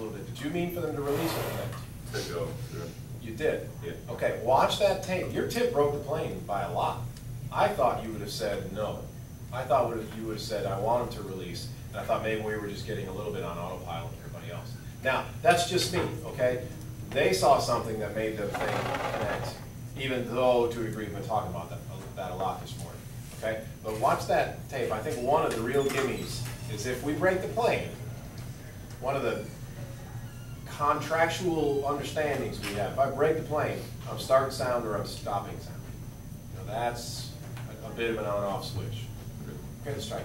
Absolutely. Did you mean for them to release it? To go. You did? Yeah. Okay, watch that tape. Your tip broke the plane by a lot. I thought you would have said no. I thought you would have said, I want them to release. And I thought maybe we were just getting a little bit on autopilot with everybody else. Now, that's just me, okay? They saw something that made them think that, even though, to a degree, we've been talking about that, that a lot this morning, okay? But watch that tape. I think one of the real gimmies is if we break the plane, one of the contractual understandings we have, if I break the plane, I'm starting sound or I'm stopping sound. That's a, a bit of an on-off switch. Okay, let's try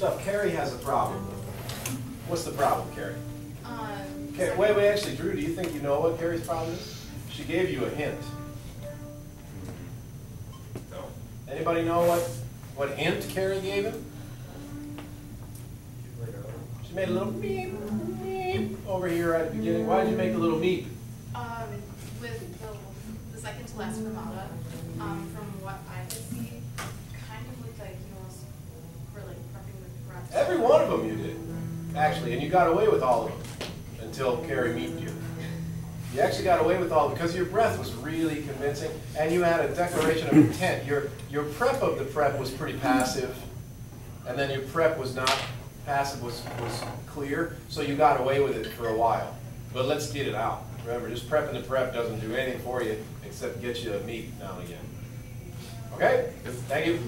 stuff. Carrie has a problem. What's the problem, Carrie? Um, Okay, wait, wait, actually, Drew, do you think you know what Carrie's problem is? She gave you a hint. No. Anybody know what, what hint Carrie gave him? She made a little meep, meep over here at the beginning. Why did you make a little meep? um, with the, the second to last fermata, um, from what I could see, kind of looked like you almost were like prepping the breath. Every one of them you did, actually, and you got away with all of them until Carrie meeped you. You actually got away with all because your breath was really convincing, and you had a declaration of intent. Your your prep of the prep was pretty passive, and then your prep was not passive was was clear. So you got away with it for a while. But let's get it out. Remember, just prepping the prep doesn't do anything for you except get you a meet now and again. Okay? Thank you.